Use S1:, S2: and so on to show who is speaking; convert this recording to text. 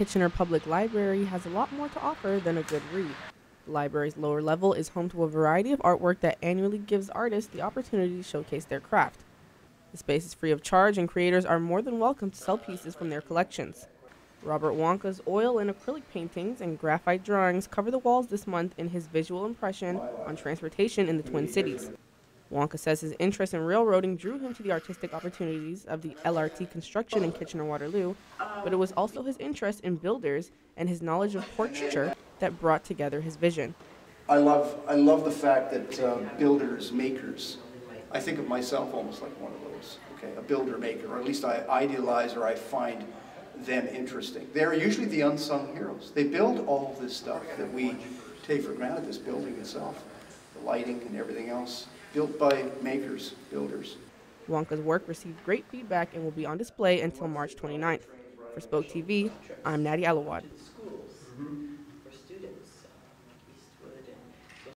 S1: Kitchener Public Library has a lot more to offer than a good read. The library's lower level is home to a variety of artwork that annually gives artists the opportunity to showcase their craft. The space is free of charge, and creators are more than welcome to sell pieces from their collections. Robert Wonka's oil and acrylic paintings and graphite drawings cover the walls this month in his visual impression on transportation in the Twin Cities. Wonka says his interest in railroading drew him to the artistic opportunities of the LRT construction in Kitchener Waterloo, but it was also his interest in builders and his knowledge of portraiture that brought together his vision.
S2: I love, I love the fact that uh, builders, makers, I think of myself almost like one of those, okay, a builder maker, or at least I idealize or I find them interesting. They're usually the unsung heroes. They build all this stuff that we take for granted, this building itself, the lighting and everything else, built by makers, builders.
S1: Wonka's work received great feedback and will be on display until March 29th. For Spoke TV, I'm Nadia Elawad.